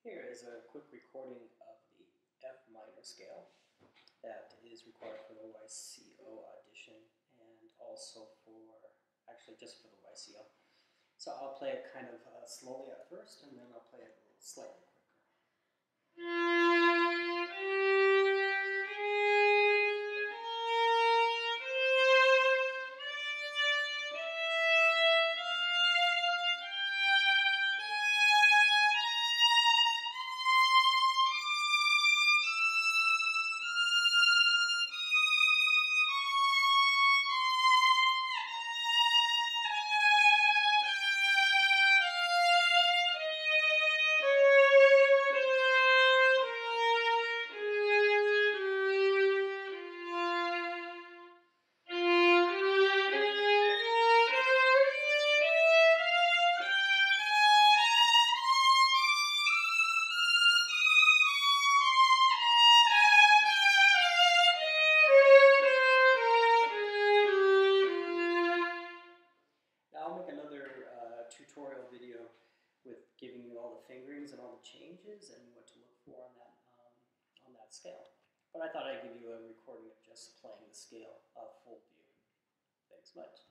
Here is a quick recording of the F minor scale that is required for the YCO audition and also for, actually just for the YCO. So I'll play it kind of uh, slowly at first and then I'll play it slightly video with giving you all the fingerings and all the changes and what to look for on that um, on that scale. But I thought I'd give you a recording of just playing the scale of full view. Thanks much.